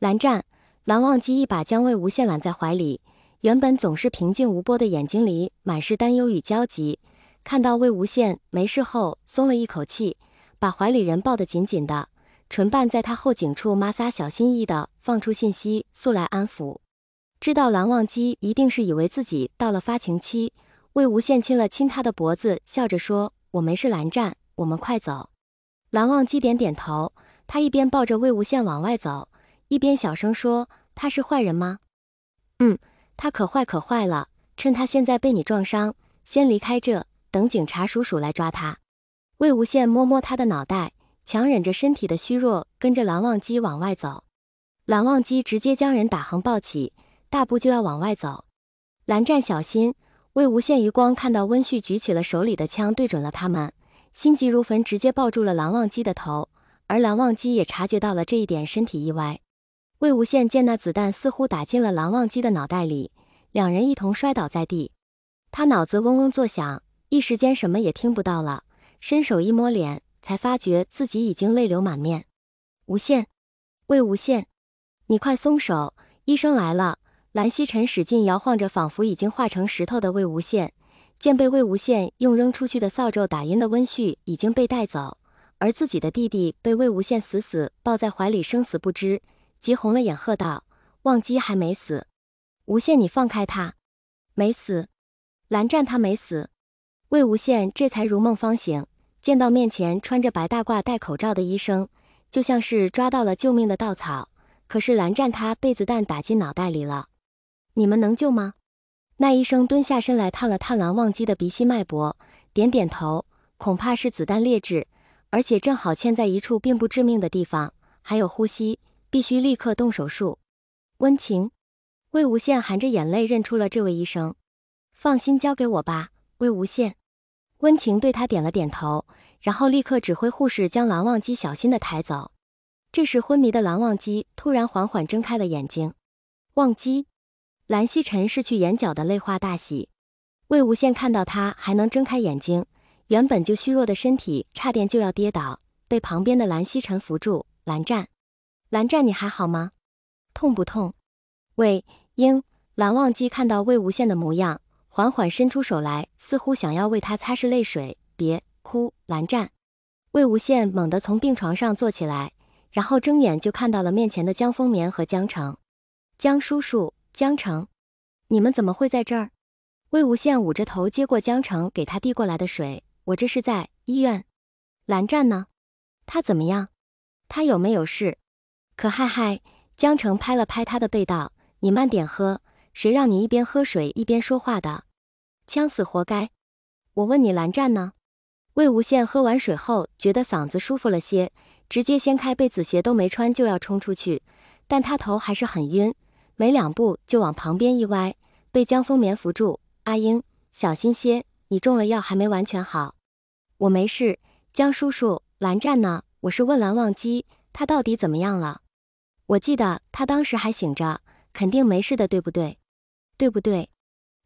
蓝湛、蓝忘机一把将魏无羡揽在怀里，原本总是平静无波的眼睛里满是担忧与焦急。看到魏无羡没事后，松了一口气，把怀里人抱得紧紧的，唇瓣在他后颈处摩挲，小心翼翼的放出信息速来安抚。知道蓝忘机一定是以为自己到了发情期，魏无羡亲了亲他的脖子，笑着说：“我没事，蓝湛，我们快走。”蓝忘机点点头，他一边抱着魏无羡往外走，一边小声说：“他是坏人吗？”“嗯，他可坏可坏了。趁他现在被你撞伤，先离开这，等警察叔叔来抓他。”魏无羡摸摸他的脑袋，强忍着身体的虚弱，跟着蓝忘机往外走。蓝忘机直接将人打横抱起。大步就要往外走，蓝湛小心！魏无羡余光看到温旭举起了手里的枪，对准了他们，心急如焚，直接抱住了蓝忘机的头。而蓝忘机也察觉到了这一点，身体一歪。魏无羡见那子弹似乎打进了蓝忘机的脑袋里，两人一同摔倒在地。他脑子嗡嗡作响，一时间什么也听不到了。伸手一摸脸，才发觉自己已经泪流满面。无羡，魏无羡，你快松手！医生来了！蓝曦臣使劲摇晃着，仿佛已经化成石头的魏无羡，见被魏无羡用扔出去的扫帚打晕的温煦已经被带走，而自己的弟弟被魏无羡死死抱在怀里，生死不知，急红了眼，喝道：“忘机还没死！无羡，你放开他！没死！蓝湛他没死！”魏无羡这才如梦方醒，见到面前穿着白大褂、戴口罩的医生，就像是抓到了救命的稻草。可是蓝湛他被子弹打进脑袋里了。你们能救吗？那医生蹲下身来，探了探蓝忘机的鼻息脉搏，点点头，恐怕是子弹劣质，而且正好嵌在一处并不致命的地方，还有呼吸，必须立刻动手术。温情，魏无羡含着眼泪认出了这位医生。放心，交给我吧，魏无羡。温情对他点了点头，然后立刻指挥护士将蓝忘机小心的抬走。这时昏迷的蓝忘机突然缓缓睁开了眼睛，忘机。蓝曦臣拭去眼角的泪花，大喜。魏无羡看到他还能睁开眼睛，原本就虚弱的身体差点就要跌倒，被旁边的蓝曦臣扶住。蓝湛，蓝湛，你还好吗？痛不痛？喂，英。蓝忘机看到魏无羡的模样，缓缓伸出手来，似乎想要为他擦拭泪水。别哭，蓝湛。魏无羡猛地从病床上坐起来，然后睁眼就看到了面前的江丰眠和江澄。江叔叔。江城，你们怎么会在这儿？魏无羡捂着头接过江城给他递过来的水。我这是在医院。蓝湛呢？他怎么样？他有没有事？可嗨嗨！江城拍了拍他的背道：“你慢点喝，谁让你一边喝水一边说话的？呛死活该！我问你，蓝湛呢？”魏无羡喝完水后觉得嗓子舒服了些，直接掀开被子，鞋都没穿就要冲出去，但他头还是很晕。没两步就往旁边一歪，被江丰眠扶住。阿英，小心些，你中了药还没完全好。我没事，江叔叔，蓝湛呢？我是问蓝忘机，他到底怎么样了？我记得他当时还醒着，肯定没事的，对不对？对不对？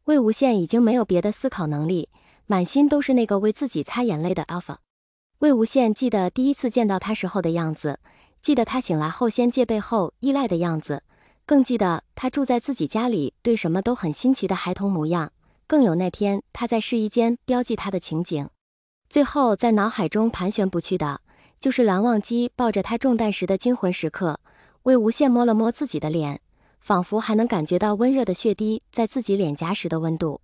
魏无羡已经没有别的思考能力，满心都是那个为自己擦眼泪的 Alpha。魏无羡记得第一次见到他时候的样子，记得他醒来后先戒备后依赖的样子。更记得他住在自己家里，对什么都很新奇的孩童模样，更有那天他在试衣间标记他的情景。最后在脑海中盘旋不去的，就是蓝忘机抱着他中弹时的惊魂时刻。魏无羡摸了摸自己的脸，仿佛还能感觉到温热的血滴在自己脸颊时的温度。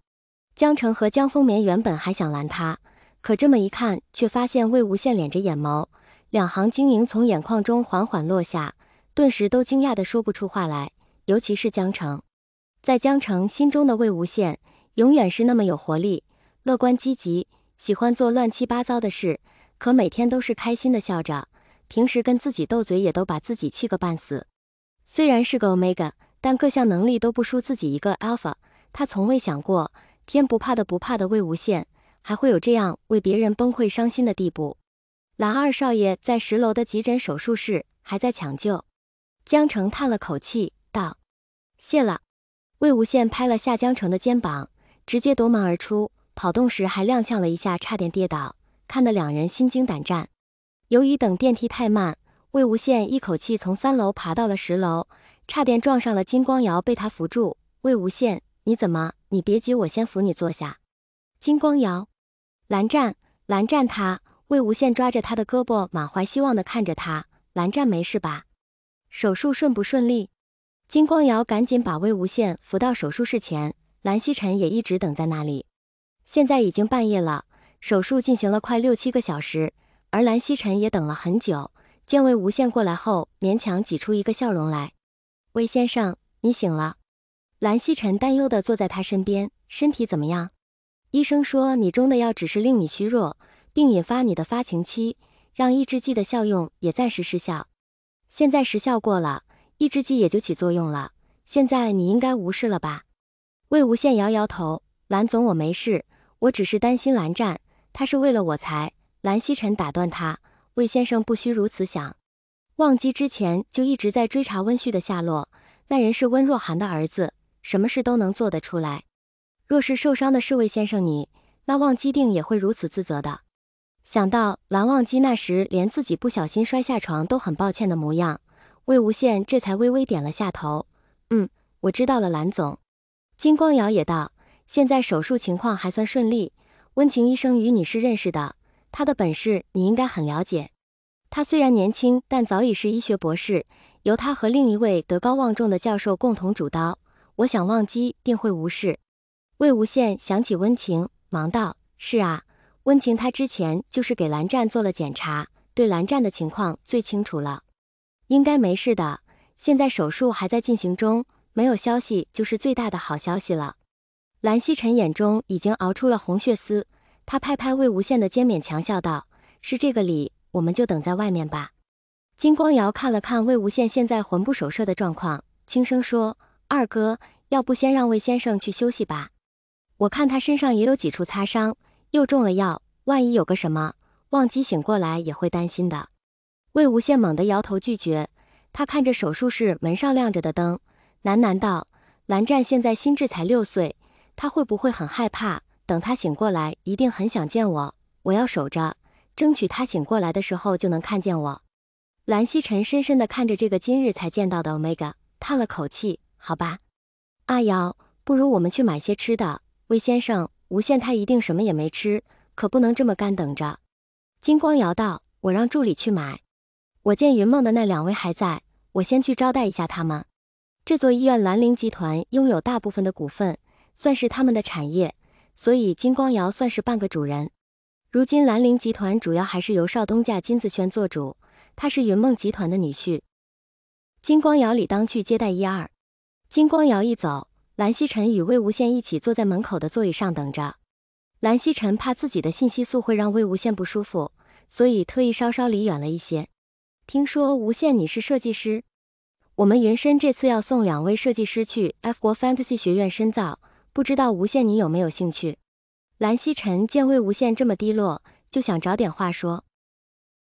江澄和江丰眠原本还想拦他，可这么一看，却发现魏无羡敛着眼眸，两行晶莹从眼眶中缓缓落下。顿时都惊讶的说不出话来，尤其是江城，在江城心中的魏无羡，永远是那么有活力、乐观积极，喜欢做乱七八糟的事，可每天都是开心的笑着。平时跟自己斗嘴，也都把自己气个半死。虽然是个 Omega，但各项能力都不输自己一个 Alpha。他从未想过，天不怕的不怕的魏无羡，还会有这样为别人崩溃伤心的地步。蓝二少爷在十楼的急诊手术室，还在抢救。江澄叹了口气，道：“谢了。”魏无羡拍了下江澄的肩膀，直接夺门而出。跑动时还踉跄了一下，差点跌倒，看得两人心惊胆战。由于等电梯太慢，魏无羡一口气从三楼爬到了十楼，差点撞上了金光瑶，被他扶住。魏无羡，你怎么？你别急，我先扶你坐下。金光瑶，蓝湛，蓝湛，他。魏无羡抓着他的胳膊，满怀希望的看着他。蓝湛没事吧？手术顺不顺利？金光瑶赶紧把魏无羡扶到手术室前，蓝曦臣也一直等在那里。现在已经半夜了，手术进行了快六七个小时，而蓝曦臣也等了很久。见魏无羡过来后，勉强挤出一个笑容来：“魏先生，你醒了。”蓝曦臣担忧地坐在他身边：“身体怎么样？”医生说：“你中的药只是令你虚弱，并引发你的发情期，让抑制剂的效用也暂时失效。现在时效过了。”抑制剂也就起作用了，现在你应该无事了吧？魏无羡摇摇头，蓝总，我没事，我只是担心蓝湛，他是为了我才……蓝曦臣打断他，魏先生不需如此想。忘机之前就一直在追查温煦的下落，那人是温若寒的儿子，什么事都能做得出来。若是受伤的是魏先生你，那忘机定也会如此自责的。想到蓝忘机那时连自己不小心摔下床都很抱歉的模样。魏无羡这才微微点了下头，嗯，我知道了，蓝总。金光瑶也道，现在手术情况还算顺利。温情医生与你是认识的，他的本事你应该很了解。他虽然年轻，但早已是医学博士，由他和另一位德高望重的教授共同主刀，我想忘机定会无事。魏无羡想起温情，忙道：“是啊，温情他之前就是给蓝湛做了检查，对蓝湛的情况最清楚了。”应该没事的，现在手术还在进行中，没有消息就是最大的好消息了。蓝曦臣眼中已经熬出了红血丝，他拍拍魏无羡的肩，勉强笑道：“是这个理，我们就等在外面吧。”金光瑶看了看魏无羡现在魂不守舍的状况，轻声说：“二哥，要不先让魏先生去休息吧？我看他身上也有几处擦伤，又中了药，万一有个什么，忘机醒过来也会担心的。”魏无羡猛地摇头拒绝，他看着手术室门上亮着的灯，喃喃道：“蓝湛现在心智才六岁，他会不会很害怕？等他醒过来，一定很想见我。我要守着，争取他醒过来的时候就能看见我。”蓝曦臣深深地看着这个今日才见到的 Omega，叹了口气：“好吧，阿瑶，不如我们去买些吃的。魏先生，无限他一定什么也没吃，可不能这么干等着。”金光瑶道：“我让助理去买。”我见云梦的那两位还在，我先去招待一下他们。这座医院兰陵集团拥有大部分的股份，算是他们的产业，所以金光瑶算是半个主人。如今兰陵集团主要还是由少东家金子轩做主，他是云梦集团的女婿。金光瑶理当去接待一二。金光瑶一走，蓝曦臣与魏无羡一起坐在门口的座椅上等着。蓝曦臣怕自己的信息素会让魏无羡不舒服，所以特意稍稍离远了一些。听说无羡你是设计师，我们云深这次要送两位设计师去 F 国 Fantasy 学院深造，不知道无限你有没有兴趣？蓝曦臣见魏无羡这么低落，就想找点话说。